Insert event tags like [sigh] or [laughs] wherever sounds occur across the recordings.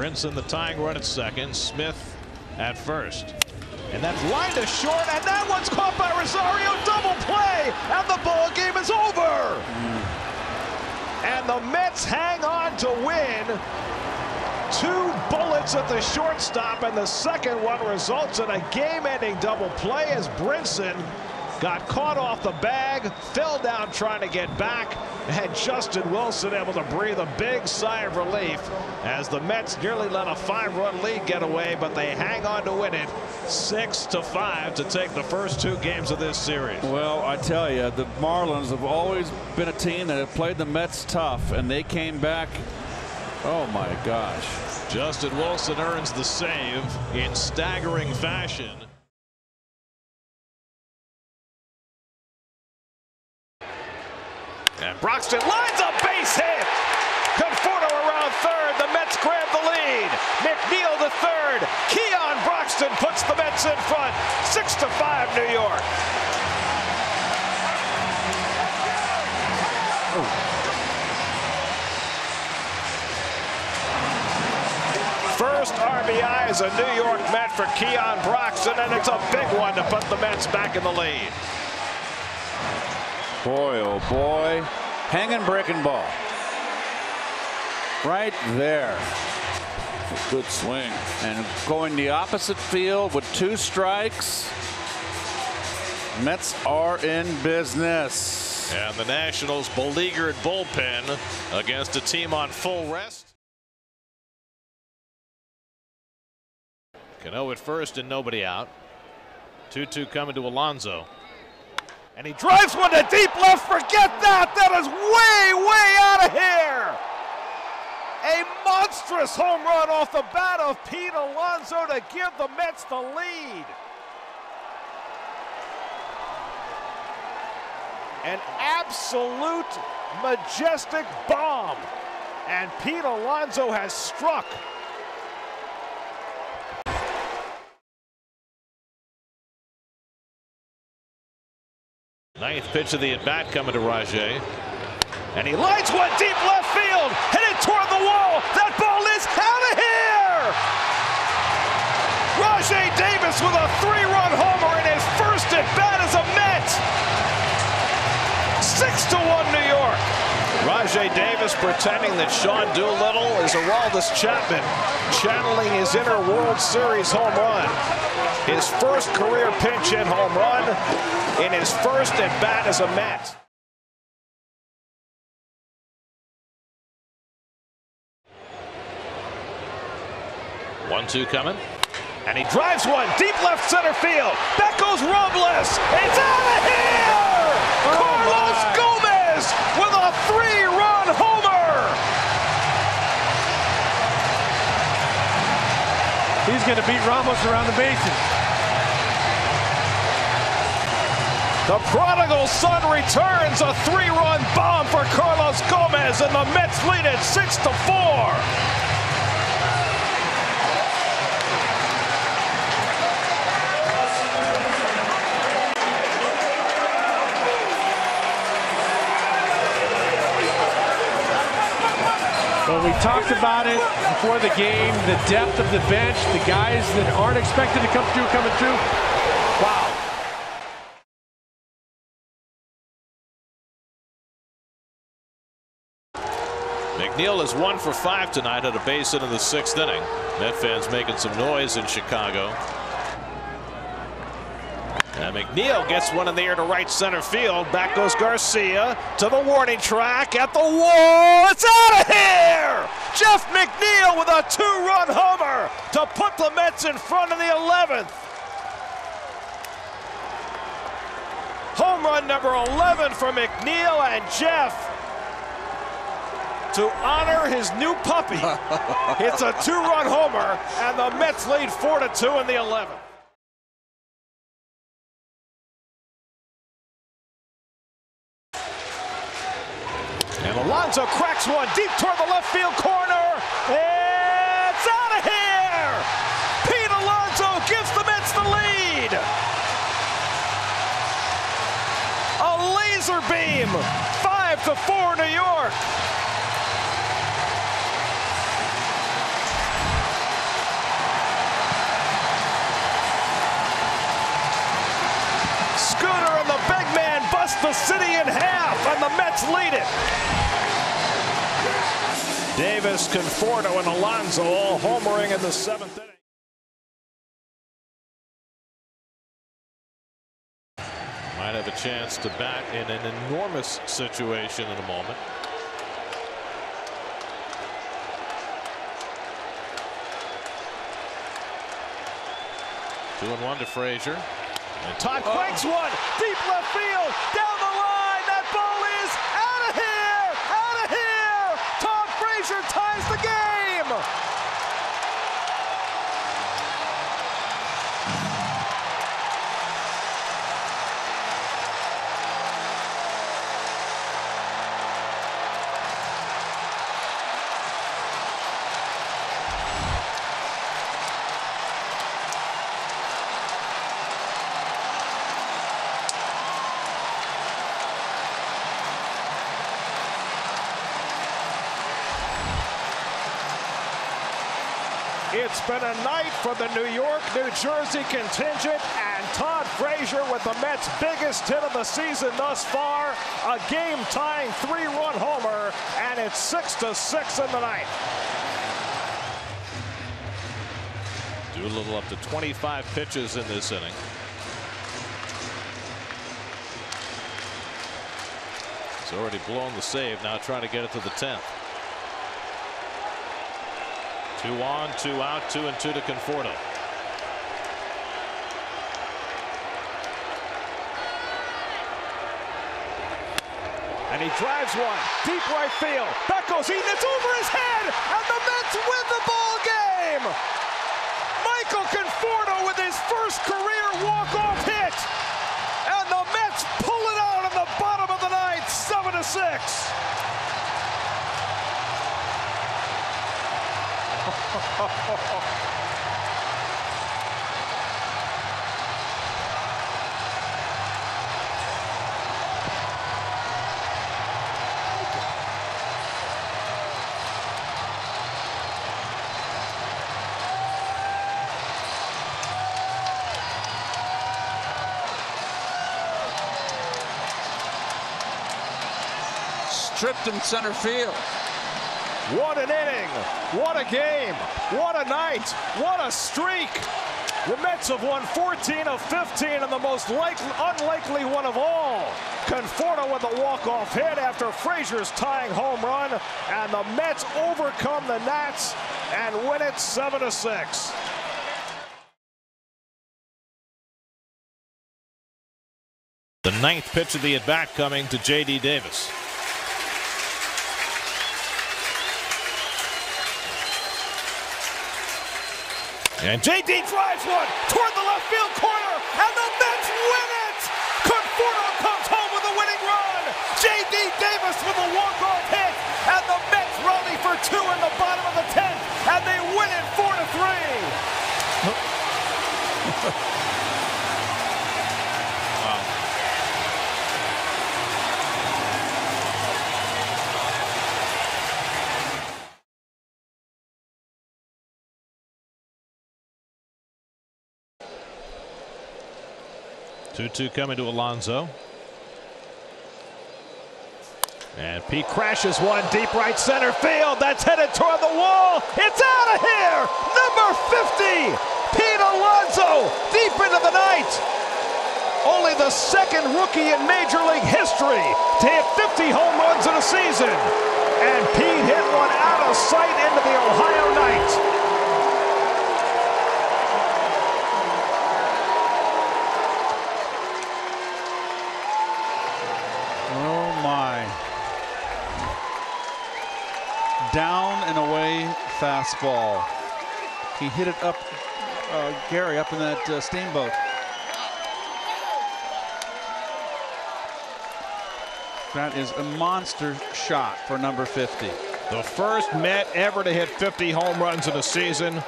Brinson the tying run at second. Smith at first. And that's lined to short, and that one's caught by Rosario. Double play, and the ball game is over. And the Mets hang on to win. Two bullets at the shortstop, and the second one results in a game-ending double play as Brinson got caught off the bag, fell down trying to get back, and Justin Wilson able to breathe a big sigh of relief as the Mets nearly let a five-run lead get away, but they hang on to win it six to five to take the first two games of this series. Well, I tell you, the Marlins have always been a team that have played the Mets tough, and they came back. Oh my gosh. Justin Wilson earns the save in staggering fashion. Broxton lines a base hit. Conforto around third. The Mets grab the lead. McNeil to third. Keon Broxton puts the Mets in front. Six to five, New York. First RBI is a New York Met for Keon Broxton, and it's a big one to put the Mets back in the lead. Boy, oh boy. Hanging breaking ball. Right there. Good swing. And going the opposite field with two strikes. Mets are in business. And the Nationals beleaguered bullpen against a team on full rest. Cano at first and nobody out. 2-2 coming to Alonso. And he drives one to deep left. Forget that. That is way, way out of here. A monstrous home run off the bat of Pete Alonso to give the Mets the lead. An absolute majestic bomb. And Pete Alonso has struck. Ninth pitch of the at bat coming to Rajai. And he lines one deep left field, headed toward the wall. That ball is out of here! Rajai Davis with a three run homer in his first at bat as a Met. Six to one New York. Rajai Davis pretending that Sean Doolittle is Aroldis Chapman, channeling his inner World Series home run. His first career pinch hit home run in his first at bat as a Met. One two coming. And he drives one deep left center field. Back goes Robles. It's out of here! Oh Carlos my. Gomez with a three-run homer. He's going to beat Ramos around the bases. The prodigal son returns a three-run bomb for Carlos Gomez, and the Mets lead it six to four. Well, we talked about it before the game, the depth of the bench, the guys that aren't expected to come through coming through. McNeil is one for five tonight at a base hit in the sixth inning. Met fans making some noise in Chicago. And McNeil gets one in the air to right center field. Back goes Garcia to the warning track at the wall. It's out of here! Jeff McNeil with a two-run homer to put the Mets in front of the 11th. Home run number 11 for McNeil and Jeff to honor his new puppy. [laughs] it's a two-run homer, and the Mets lead 4 to 2 in the 11th. And Alonso cracks one deep toward the left field corner. It's out of here! Pete Alonso gives the Mets the lead. A laser beam. Five to four, New York. The city in half, and the Mets lead it. Davis, Conforto, and Alonso all homering in the seventh inning. Might have a chance to bat in an enormous situation in a moment. Two and one to Frazier. And Todd cranks oh. one deep left field It's been a night for the New York, New Jersey contingent, and Todd Frazier with the Mets' biggest hit of the season thus far. A game-tying three-run homer, and it's six to six in the ninth. Doolittle up to 25 pitches in this inning. He's already blown the save. Now trying to get it to the 10th. Two on, two out, two and two to Conforto. And he drives one deep right field. That goes Eaton. It's over his head, and the Mets win the ball game. Michael Conforto with his first career walk-off hit, and the Mets pull it out in the bottom of the ninth, seven to six. Stripped in center field. What an inning. What a game. What a night. What a streak. The Mets have won 14 of 15 and the most likely, unlikely one of all. Conforto with a walk-off hit after Frazier's tying home run. And the Mets overcome the Nats and win it 7 to 6. The ninth pitch of the at-bat coming to J.D. Davis. And JD drives one toward the left field corner, and the Mets win it! Conforto comes home with a winning run! JD Davis with a walk-off hit, and the Mets rally for two in the bottom of the 10th, and they win it 4 to 3. 2-2 coming to Alonso. And Pete crashes one deep right center field. That's headed toward the wall. It's out of here. Number 50, Pete Alonso, deep into the night. Only the second rookie in Major League history to hit 50 home runs in a season. And Pete hit one out of sight into the Ohio night. Down and away fastball. He hit it up, uh, Gary, up in that uh, steamboat. That is a monster shot for number 50. The first Met ever to hit 50 home runs in a season.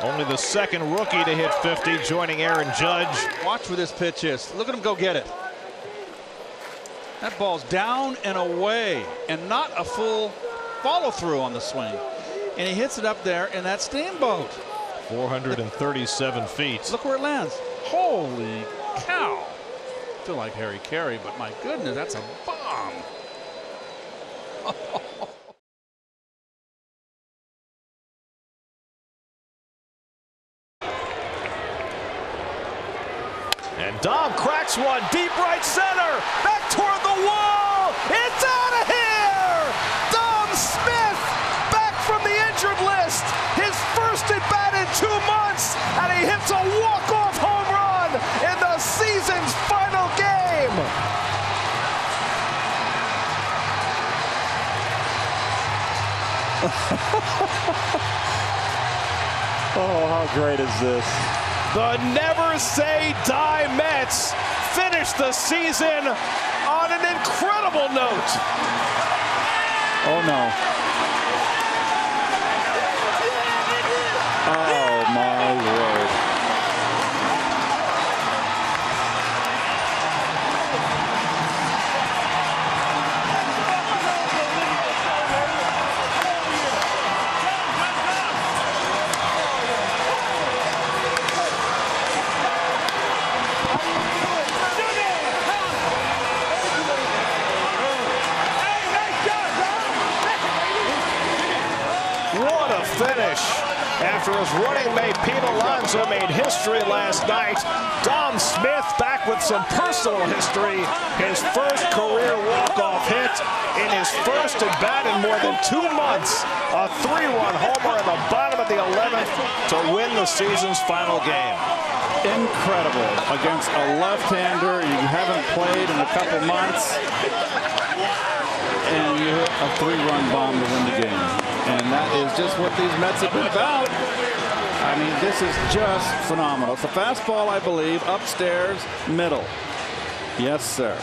Only the second rookie to hit 50, joining Aaron Judge. Watch where this pitch is. Look at him go get it. That ball's down and away, and not a full follow through on the swing. And he hits it up there in that steamboat. 437 feet. Look where it lands. Holy cow. Feel like Harry Caray, but my goodness, that's a bomb. And Dom cracks one deep right center. Back toward the wall. It's [laughs] Oh, how great is this? The never say die Mets finish the season on an incredible note. Oh, no. What a finish. After his running mate Pete Alonso made history last night, Dom Smith back with some personal history. His first career walk-off hit in his first at bat in more than two months. A three-run homer in the bottom of the 11th to win the season's final game. Incredible against a left-hander you haven't played in a couple months. And you hit a three-run bomb to win the game. And that is just what these Mets have been about. I mean, this is just phenomenal. It's a fastball, I believe, upstairs, middle. Yes, sir.